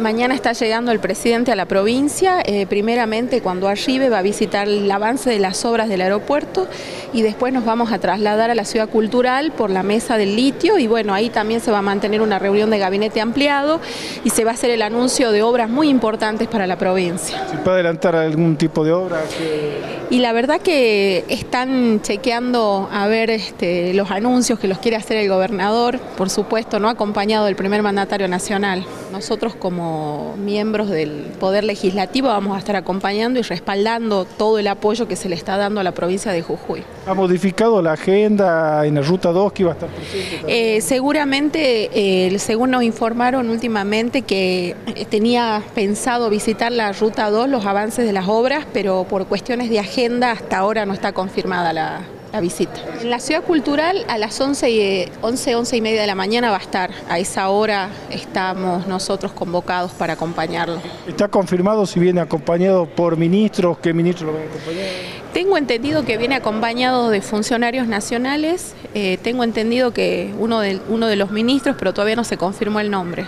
Mañana está llegando el presidente a la provincia, eh, primeramente cuando arribe va a visitar el avance de las obras del aeropuerto y después nos vamos a trasladar a la ciudad cultural por la mesa del litio y bueno, ahí también se va a mantener una reunión de gabinete ampliado y se va a hacer el anuncio de obras muy importantes para la provincia. ¿Se puede adelantar algún tipo de obra? Y la verdad que están chequeando a ver este, los anuncios que los quiere hacer el gobernador, por supuesto, no acompañado del primer mandatario nacional. Nosotros como miembros del Poder Legislativo vamos a estar acompañando y respaldando todo el apoyo que se le está dando a la provincia de Jujuy. ¿Ha modificado la agenda en la Ruta 2 que iba a estar presente? Eh, seguramente, eh, según nos informaron últimamente, que eh, tenía pensado visitar la Ruta 2, los avances de las obras, pero por cuestiones de agenda hasta ahora no está confirmada la, la visita. En la ciudad cultural a las 11, y, 11, 11 y media de la mañana va a estar. A esa hora estamos nosotros convocados para acompañarlo. ¿Está confirmado si viene acompañado por ministros? ¿Qué ministros lo van a acompañar? Tengo entendido que viene acompañado de funcionarios nacionales. Eh, tengo entendido que uno de, uno de los ministros, pero todavía no se confirmó el nombre.